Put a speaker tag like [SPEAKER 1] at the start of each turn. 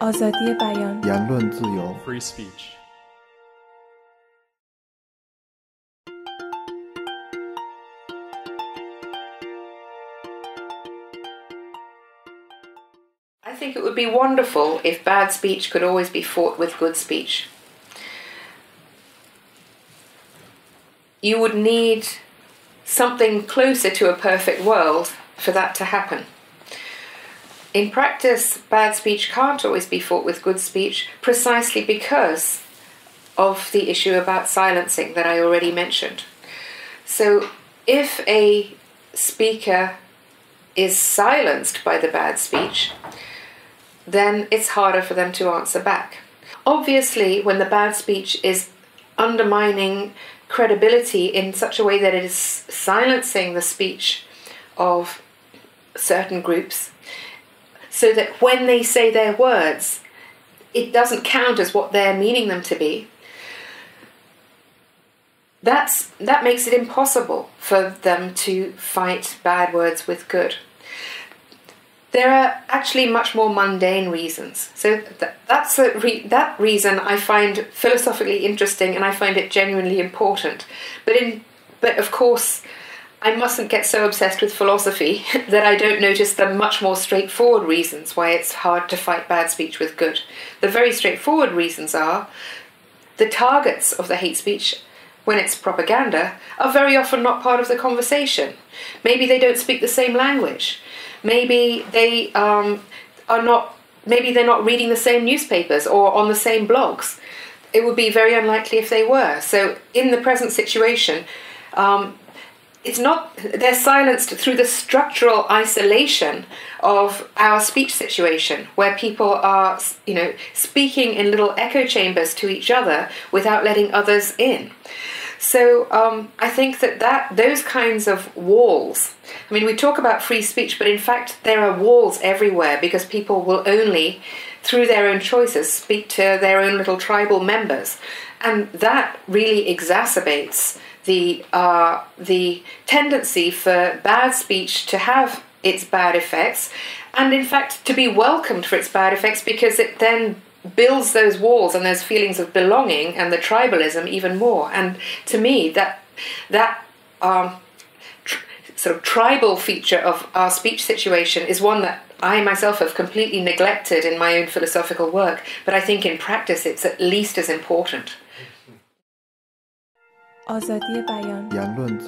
[SPEAKER 1] آزادی بیان
[SPEAKER 2] 言论自由、
[SPEAKER 3] free speech.
[SPEAKER 4] I think it would be wonderful if bad speech could always be fought with good speech. You would need something closer to a perfect world for that to happen. In practice, bad speech can't always be fought with good speech precisely because of the issue about silencing that I already mentioned. So, if a speaker is silenced by the bad speech, then it's harder for them to answer back. Obviously, when the bad speech is undermining credibility in such a way that it is silencing the speech of certain groups, so that when they say their words, it doesn't count as what they're meaning them to be. That's, that makes it impossible for them to fight bad words with good. There are actually much more mundane reasons. So th- that's re- that reason I find philosophically interesting, and I find it genuinely important. But in but of course, I mustn't get so obsessed with philosophy that I don't notice the much more straightforward reasons why it's hard to fight bad speech with good. The very straightforward reasons are the targets of the hate speech when it's propaganda are very often not part of the conversation. Maybe they don't speak the same language. Maybe they um, are not. Maybe they're not reading the same newspapers or on the same blogs. It would be very unlikely if they were. So, in the present situation, um, it's not they're silenced through the structural isolation of our speech situation where people are you know speaking in little echo chambers to each other without letting others in so um, I think that, that those kinds of walls, I mean, we talk about free speech, but in fact, there are walls everywhere because people will only, through their own choices, speak to their own little tribal members. And that really exacerbates the, uh, the tendency for bad speech to have its bad effects, and in fact, to be welcomed for its bad effects because it then builds those walls and those feelings of belonging and the tribalism even more. And to me, that that um, sort of tribal feature of our speech situation is one that I myself have completely neglected in my own philosophical work. But I think in practice, it's at least as important.
[SPEAKER 1] آزادی بیان
[SPEAKER 2] 言论